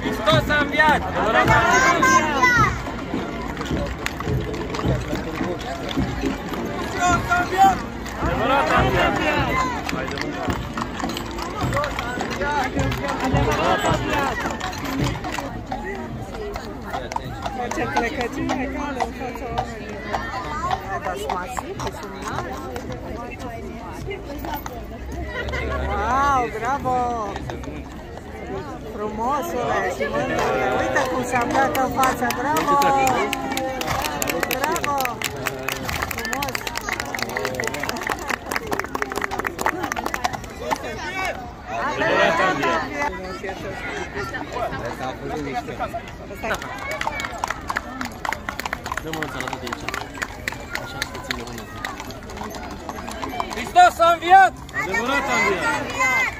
Hristos a înviat! Hristos a înviat! Adevărat a înviat! Adevărat a înviat! În fața oamenilor! Dar! Wow, bravo! Frumosule și mândruie. Uite cum s-a dat în față. Bravo! Bravo! Frumos! Dă mânuța la tot de aici. Așa să ține mânuța. Hristos a înviat! Adevărat a înviat! Hristos a înviat! Adevărat a înviat!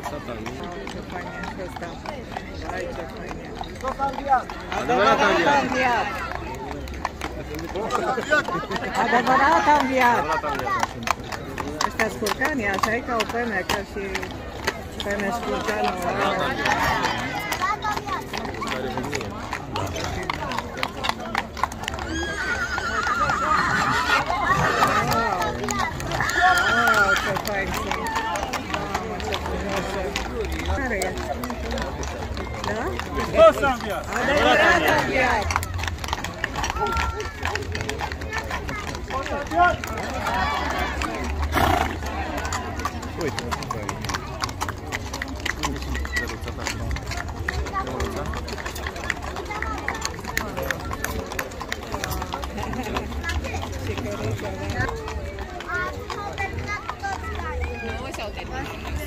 Adevărat a înviat! a înviat! Adevărat a înviat! Facem mândruie. Nu, tata, nu. Ce fain e și ăsta. Ai, ce fain e. Hristos a înviat! Adevărat a înviat! a înviat! Adevărat a înviat! Adevărat a înviat! Ăștia scurcanii, așa e ca o pene, ca și pene scurcanul. сам я. Ой, ты Sigarette. Ah, hotel na to. Ano, sa hotel na.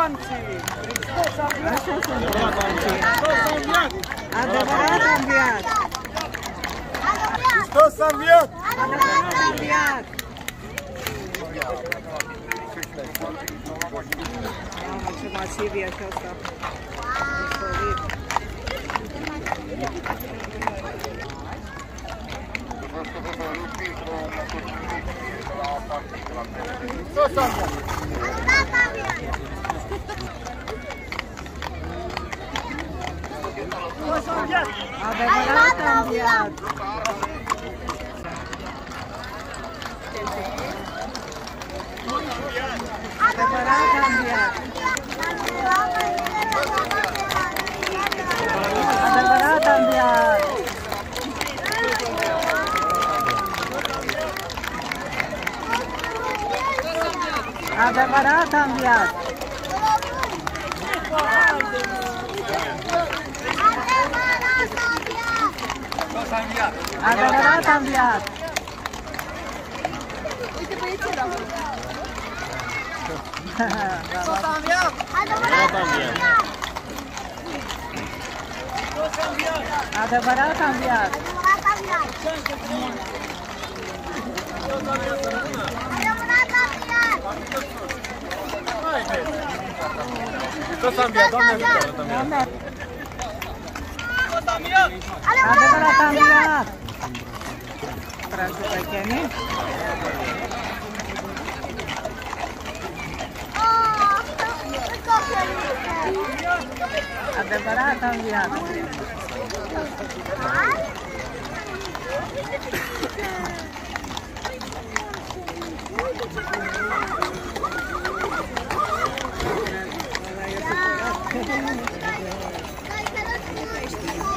Robanții! Hristos a înviat! Așa sunt. Hristos a înviat! Adevărat a înviat! Hristos a înviat! Adevărat a înviat! Mamă, ce masiv e și ăsta. E solid. Hristos a înviat! Hristos a înviat! Adevărat a înviat! Aveva cambiato. Ada cambiato. Aveva cambiato. Agora tá enviado. Só tá enviado. Ada tá enviado. Agora tá enviado. Ada Sambia, doamne ajută, 楽しみ。